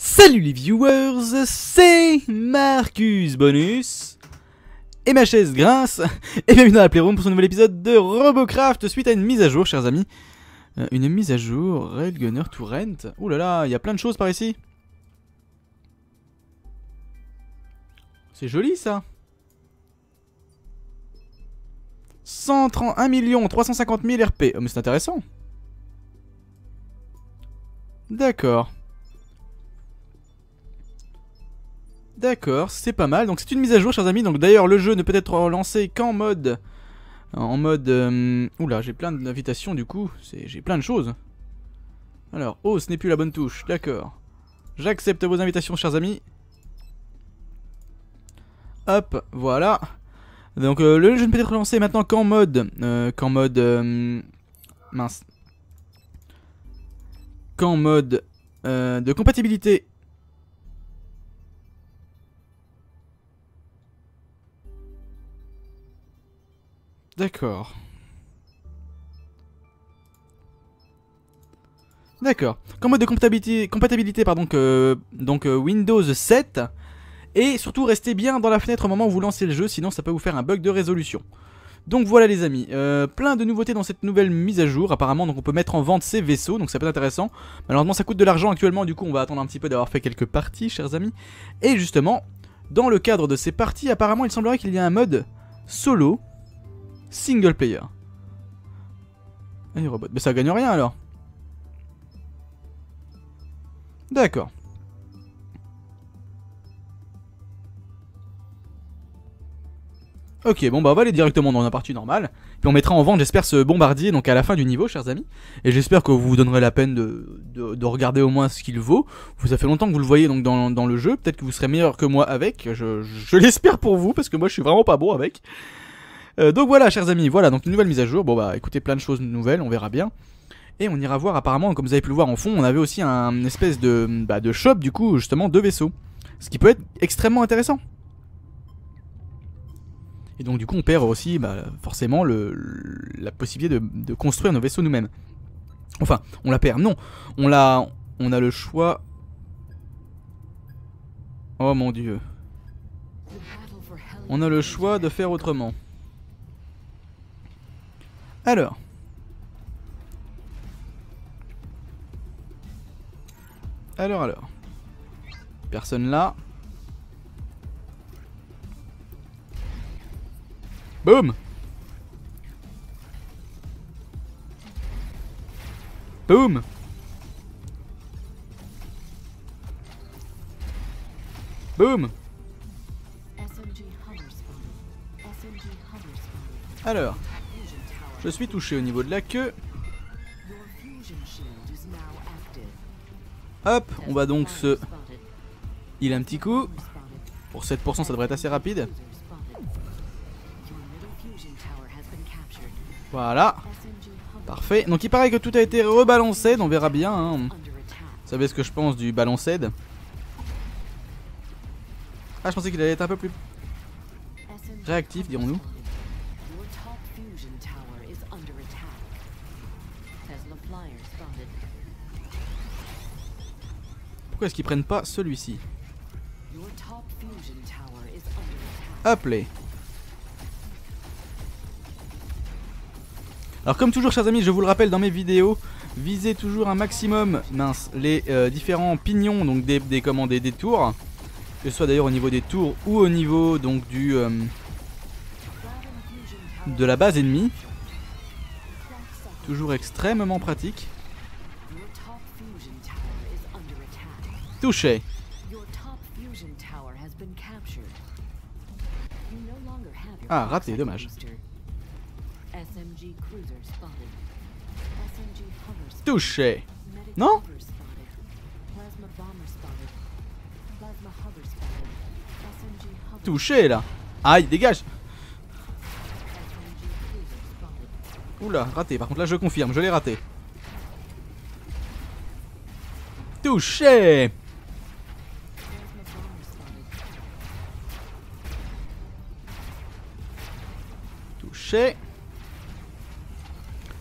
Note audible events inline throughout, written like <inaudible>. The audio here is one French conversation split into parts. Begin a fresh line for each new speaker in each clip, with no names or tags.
Salut les viewers, c'est Marcus Bonus et ma chaise grince et bienvenue dans la Playroom pour ce nouvel épisode de Robocraft suite à une mise à jour chers amis. Euh, une mise à jour, Railgunner to Rent. Ouh là là, il y a plein de choses par ici. C'est joli ça. 131 350 000 RP. Oh mais c'est intéressant. D'accord. D'accord, c'est pas mal. Donc c'est une mise à jour, chers amis. Donc d'ailleurs, le jeu ne peut être lancé qu'en mode... En mode... Euh... Oula, j'ai plein d'invitations du coup. J'ai plein de choses. Alors, oh, ce n'est plus la bonne touche. D'accord. J'accepte vos invitations, chers amis. Hop, voilà. Donc euh, le jeu ne peut être lancé maintenant qu'en mode... Euh, qu'en mode... Mince. Qu'en mode de compatibilité D'accord. D'accord. Qu'en mode de compatibilité, compatibilité pardon, donc euh, Windows 7. Et surtout restez bien dans la fenêtre au moment où vous lancez le jeu, sinon ça peut vous faire un bug de résolution. Donc voilà les amis, euh, plein de nouveautés dans cette nouvelle mise à jour apparemment, donc on peut mettre en vente ces vaisseaux, donc ça peut être intéressant. Malheureusement ça coûte de l'argent actuellement, du coup on va attendre un petit peu d'avoir fait quelques parties chers amis. Et justement, dans le cadre de ces parties, apparemment il semblerait qu'il y a un mode solo, single player. Mais ça gagne rien alors. D'accord. Ok, bon bah on va aller directement dans la partie normale. Puis on mettra en vente, j'espère, ce bombardier donc à la fin du niveau, chers amis. Et j'espère que vous vous donnerez la peine de, de, regarder au moins ce qu'il vaut. Vous ça fait longtemps que vous le voyez donc dans, dans le jeu. Peut-être que vous serez meilleur que moi avec. Je, je l'espère pour vous, parce que moi je suis vraiment pas bon avec. Euh, donc voilà, chers amis, voilà, donc une nouvelle mise à jour. Bon bah écoutez, plein de choses nouvelles, on verra bien. Et on ira voir apparemment, comme vous avez pu le voir en fond, on avait aussi un espèce de, bah, de shop du coup, justement, de vaisseaux. Ce qui peut être extrêmement intéressant. Et donc du coup on perd aussi bah, forcément le, la possibilité de, de, construire nos vaisseaux nous-mêmes. Enfin, on la perd, non. On, la, on a le choix... Oh mon dieu. On a le choix de faire autrement. Alors. Alors, alors. Personne là. Boum Boum Boum Alors, je suis touché au niveau de la queue. Hop, on va donc se... Il a un petit coup. Pour 7% ça devrait être assez rapide. Voilà. Parfait. Donc il paraît que tout a été rebalancé, on verra bien. Hein. Vous savez ce que je pense du balancé Ah, je pensais qu'il allait être un peu plus réactif, dirons-nous. Pourquoi est-ce qu'ils prennent pas celui-ci Appelez. Alors comme toujours chers amis, je vous le rappelle dans mes vidéos, visez toujours un maximum mince, les euh, différents pignons donc des, des, des, tours, que ce soit d'ailleurs au niveau des tours ou au niveau donc du euh, de la base ennemie. Toujours extrêmement pratique. Touché. Ah, raté, dommage. Touché. Non? Touché là. Aïe, dégage. Oula, raté. Par contre là je confirme, je l'ai raté. Touché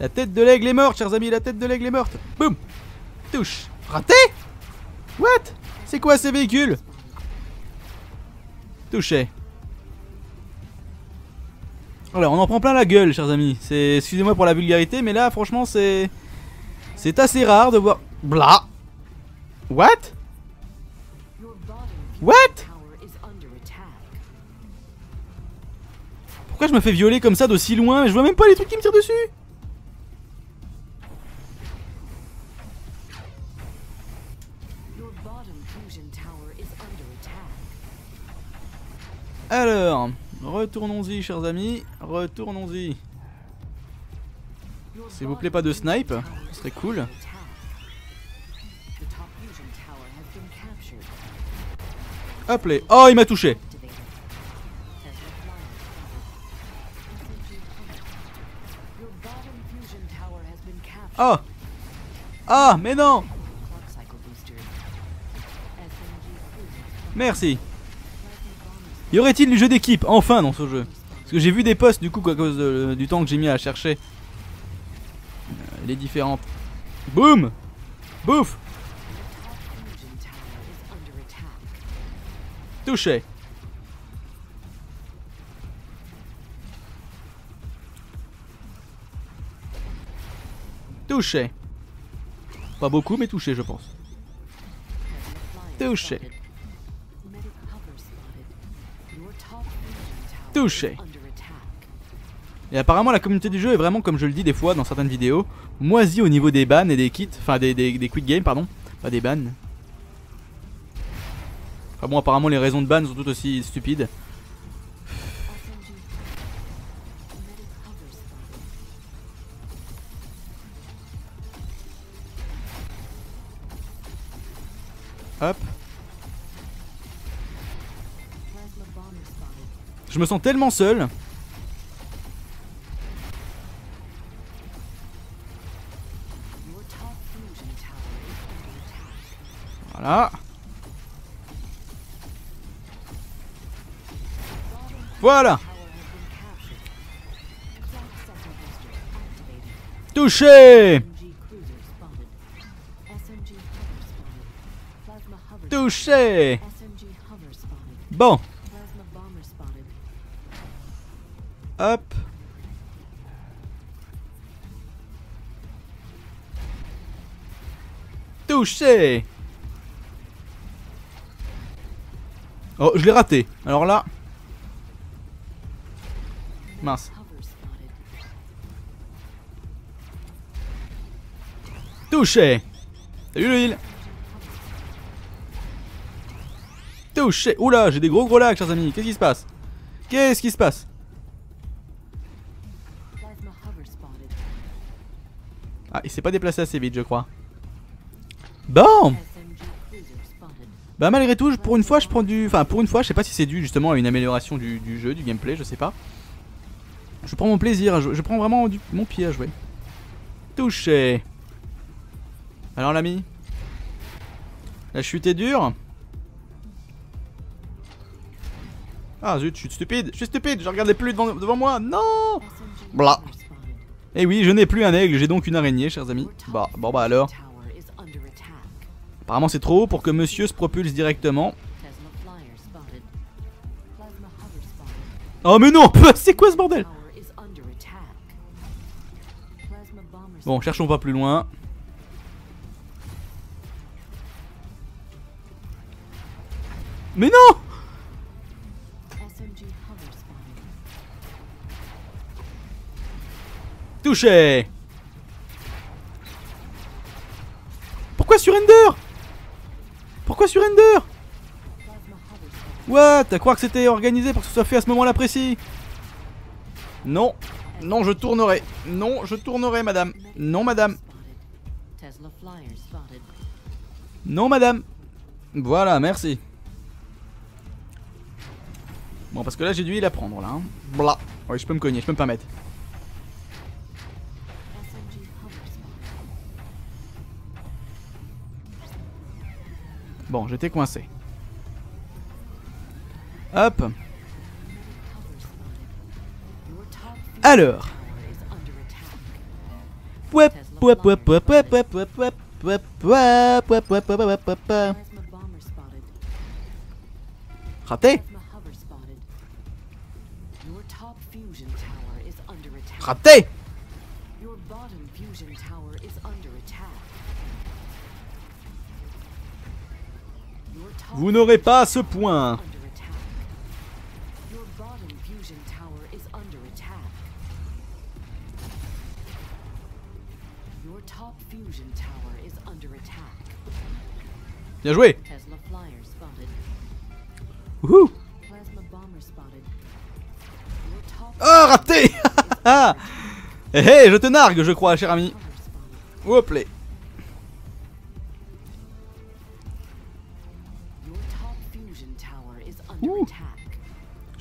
La tête de l'aigle est morte, chers amis, la tête de l'aigle est morte. Boum Touche. Raté What? C'est quoi ces véhicules Touché. Alors, on en prend plein la gueule, chers amis. C'est, excusez-moi pour la vulgarité, mais là, franchement, c'est, c'est assez rare de voir. Blah. What? What? Pourquoi je me fais violer comme ça d'aussi loin Je vois même pas les trucs qui me tirent dessus. Alors, retournons-y, chers amis. Retournons-y. S'il vous plaît, pas de snipe. Ce serait cool. Hop les. Oh, il m'a touché.
Captured.
Ah mais non. Merci. Y aurait-il du jeu d'équipe, enfin, dans ce jeu? Parce que j'ai vu des posts, du coup, à cause du temps que j'ai mis à chercher euh, les différentes. Boum Bouf
top fusion tower is under attack.
Touché Touché Pas beaucoup, mais touché, je pense. Touché. Touché. Et apparemment la communauté du jeu est vraiment, comme je le dis des fois dans certaines vidéos, moisie au niveau des bans et des kits, enfin des, des, des quick games pardon, pas des bans. Enfin bon apparemment les raisons de ban sont toutes aussi stupides. Je me sens tellement seul. Voilà. Voilà. Touché Touché Bon Touché Oh, je l'ai raté. Alors là, mince. Touché Salut le heal Touché Oula, j'ai des gros gros lags, chers amis. Qu'est-ce qui se passe? Qu'est-ce qui se passe? Ah, il s'est pas déplacé assez vite, je crois. Bon. Bah malgré tout, pour une fois, je prends du... Enfin, pour une fois, je sais pas si c'est dû justement à une amélioration du, jeu, du gameplay, je sais pas. Je prends mon plaisir. Je prends vraiment du- mon pied à jouer. Touché Alors l'ami La chute est dure Ah zut, je suis stupide Je suis stupide, je regardais plus devant, devant moi Non Blah. Eh oui, je n'ai plus un aigle, j'ai donc une araignée, chers amis. Bah, bon bah alors. Apparemment c'est trop haut pour que monsieur se propulse directement. Oh mais non <laughs> C'est quoi ce bordel? Bon, cherchons pas plus loin. Mais non. Touché Pourquoi sur Ender? Pourquoi sur Ender?
Plasma hover spotted.
What À croire que c'était organisé pour que ce soit fait à ce moment-là précis? Non Non, je tournerai Non, je tournerai, madame Non, madame. Non, madame Voilà, merci. Bon, parce que là, j'ai du heal à prendre, là. hein. Blah je peux me cogner, je peux me permettre. Bon, j'étais coincé. Hop. Alors.
Raté Raté Vous n'aurez pas ce point. Bien joué. Wouhou Oh, raté Hé <laughs> hé, je te nargue, je crois, cher ami. Hop là.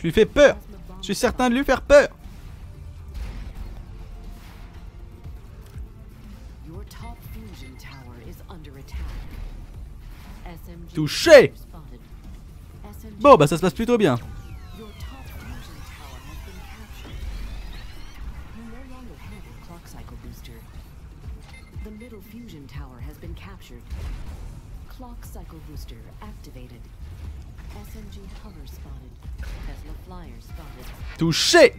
Je lui fais peur. Je suis certain de lui faire peur. Touché. Bon, bah ça se passe plutôt bien.
Clock cycle booster activated. SMG hover spotted.
Touché.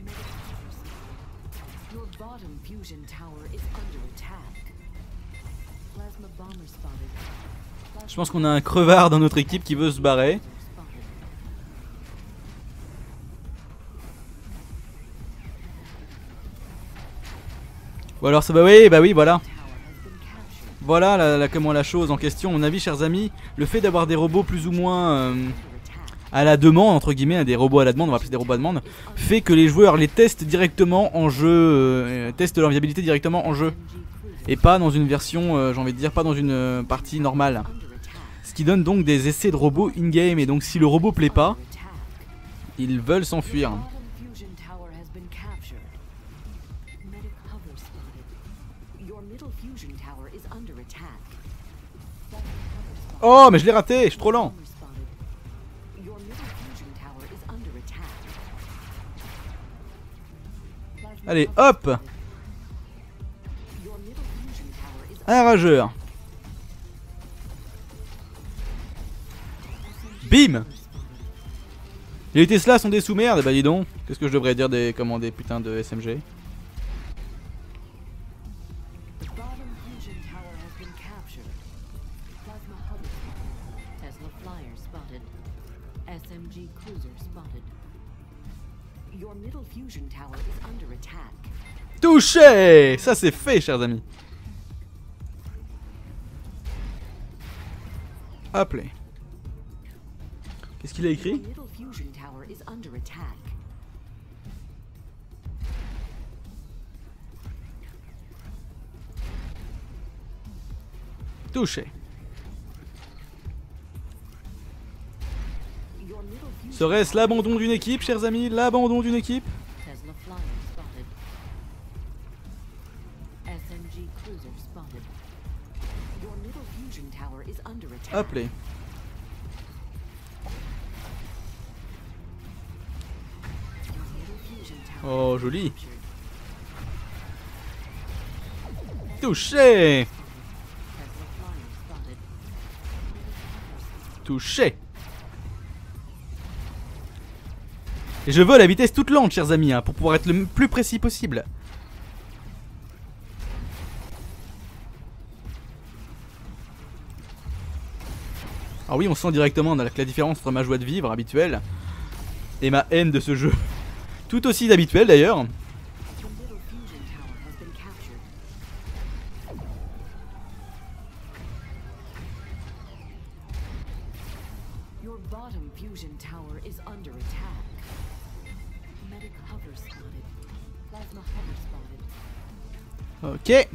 Je pense qu'on a un crevard dans notre équipe qui veut se barrer. Ou alors ça bah oui, bah oui, voilà. Voilà la, la- comment la chose en question. À mon avis, chers amis, le fait d'avoir des robots plus ou moins euh. À la demande, entre guillemets, des robots à la demande, on va appeler des robots à demande, fait que les joueurs les testent directement en jeu, euh, testent leur viabilité directement en jeu. Et pas dans une version, euh, j'ai envie de dire, pas dans une euh, partie normale. Ce qui donne donc des essais de robots in-game. Et donc si le robot plaît pas, ils veulent s'enfuir. Oh, mais je l'ai raté, je suis trop lent. Allez, hop Un rageur. Bim. Les Tesla sont des sous-merdes, bah dis donc. Qu'est-ce que je devrais dire des, comment, des putains de SMG Touché Ça c'est fait, chers amis. Hop là. Qu'est-ce qu'il a écrit? Touché. Serait-ce l'abandon d'une équipe, chers amis? L'abandon d'une équipe? Hop là. Oh, joli. Touché. Touché Et je veux la vitesse toute lente, chers amis, hein, pour pouvoir être le plus précis possible. Alors oui, on sent directement la, la différence entre ma joie de vivre habituelle et ma haine de ce jeu. Tout aussi d'habituel d'ailleurs.
Your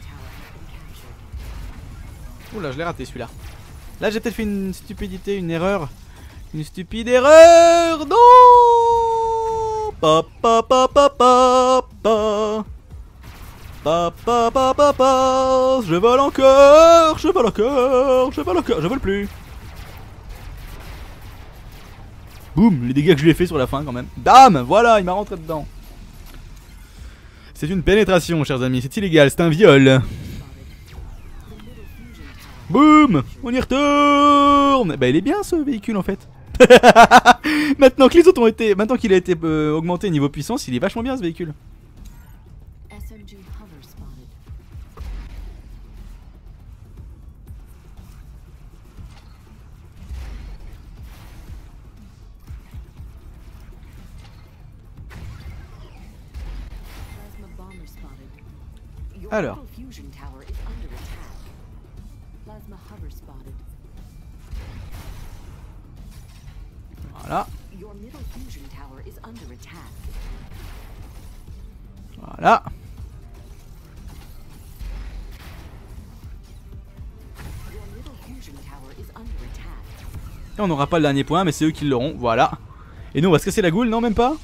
tower has been captured.
Oula, je l'ai raté celui-là. Là, j'ai peut-être fait une stupidité, une erreur. Une stupide erreur Non
pa pa pa pa pa pa Pa pa pa pa pa Je vole encore Je vole encore Je vole encore Je vole plus Boum Les dégâts que je lui ai fait sur la fin quand même. Dame Voilà, il m'a rentré dedans. C'est une pénétration, chers amis. C'est illégal, c'est un viol. Boum On y retourne Bah il est bien ce véhicule en fait. <laughs> maintenant que les autres ont été, maintenant qu'il a été euh, augmenté niveau puissance, il est vachement bien ce véhicule. Alors. Voilà, voilà. Et on n'aura pas le dernier point, mais c'est eux qui l'auront. Voilà. Et nous, on va se casser la goule, non, même pas?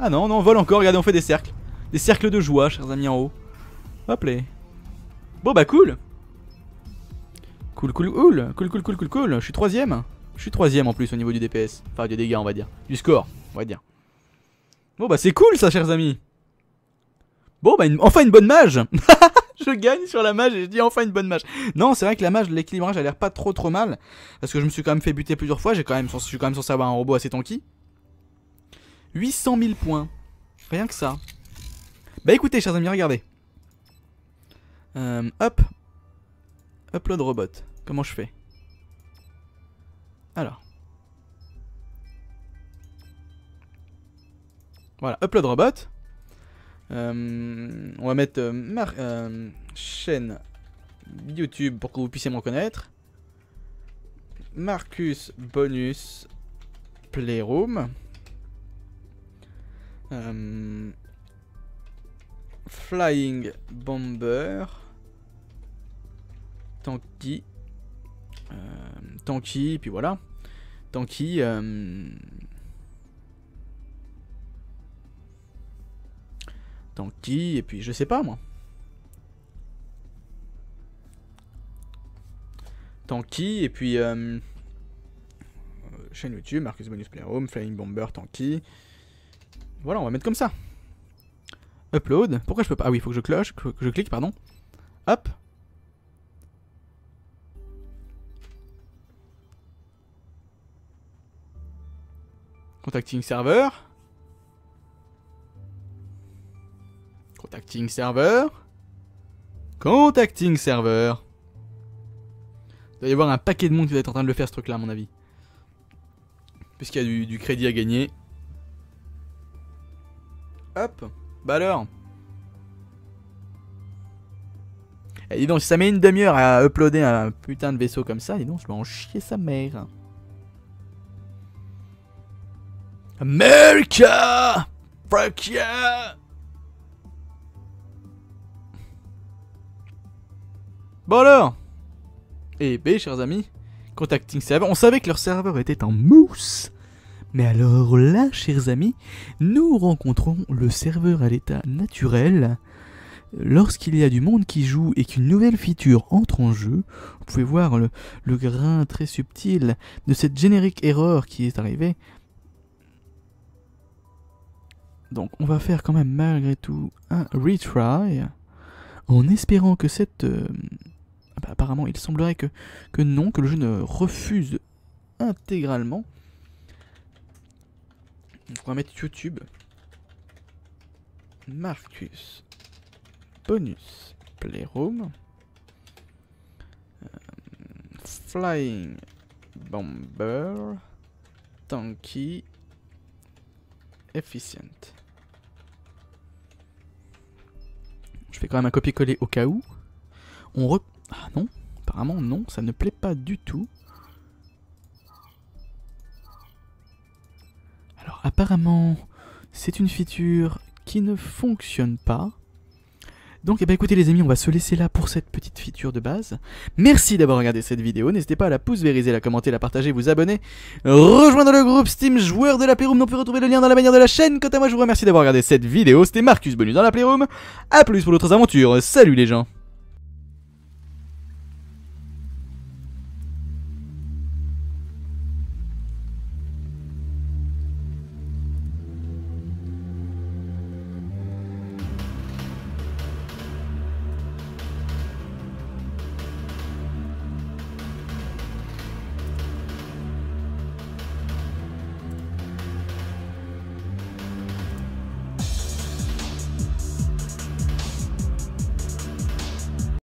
Ah non, non, on vole encore. Regardez, on fait des cercles. Des cercles de joie, chers amis en haut. Hop là. Bon, bah, cool. Cool, cool, cool. Cool, cool, cool, cool, cool. Je suis troisième. Je suis troisième en plus au niveau du DPS. Enfin, du dégâts, on va dire. Du score, on va dire. Bon, bah, c'est cool ça, chers amis. Bon, bah, enfin une bonne mage. <laughs> je gagne sur la mage et je dis enfin une bonne mage. Non, c'est vrai que la mage, l'équilibrage a l'air pas trop trop mal. Parce que je me suis quand même fait buter plusieurs fois. Quand même, je suis quand même censé avoir un robot assez tanky. 800 000 points. Rien que ça. Bah écoutez, chers amis, regardez. Euh, hop. Upload robot. Comment je fais? Alors. Voilà, upload robot. Euh, on va mettre euh, euh, chaîne YouTube pour que vous puissiez me reconnaître. Marcus Bonus Playroom. Flying Bomber. Tanky. Euh, Tanky, puis voilà. Tanky. euh, Tanky, et puis je sais pas moi. Tanky, et puis euh, chaîne YouTube, Marcus Bonus Playroom, Flying Bomber, Tanky. Voilà, on va mettre comme ça. Upload. Pourquoi je peux pas? Ah oui, il faut que je cloche, que je clique, pardon. Hop. Contacting serveur. Contacting serveur. Contacting serveur. Il doit y avoir un paquet de monde qui doit être en train de le faire ce truc là à mon avis. Puisqu'il y a du, crédit à gagner. Hop. Bah alors. Eh, dis donc, si ça met une demi-heure à uploader un putain de vaisseau comme ça, dis donc, je vais en chier sa mère. America! Fuck yeah! Bon alors Eh B, chers amis, contacting server. On savait que leur serveur était en mousse. Mais alors là, chers amis, nous rencontrons le serveur à l'état naturel. Lorsqu'il y a du monde qui joue et qu'une nouvelle feature entre en jeu, vous pouvez voir le grain très subtil de cette générique erreur qui est arrivée. Donc on va faire quand même malgré tout un retry en espérant que cette... euh, ah bah, apparemment il semblerait que, non, que le jeu ne refuse intégralement. Donc on va mettre YouTube. Marcus. Bonus. Playroom. Euh, flying. Bomber. Tanky. Efficient. Je fais quand même un copier-coller au cas où. On re... Ah non, apparemment non, ça ne plaît pas du tout. Alors apparemment, c'est une feature qui ne fonctionne pas. Donc, eh ben, écoutez les amis, on va se laisser là pour cette petite feature de base. Merci d'avoir regardé cette vidéo. N'hésitez pas à la pouce vériser, la commenter, la partager, vous abonner, rejoindre le groupe Steam joueur de la Playroom. On peut retrouver le lien dans la bannière de la chaîne. Quant à moi, je vous remercie d'avoir regardé cette vidéo. C'était Marcus Bonus dans la Playroom. A plus pour d'autres aventures. Salut les gens.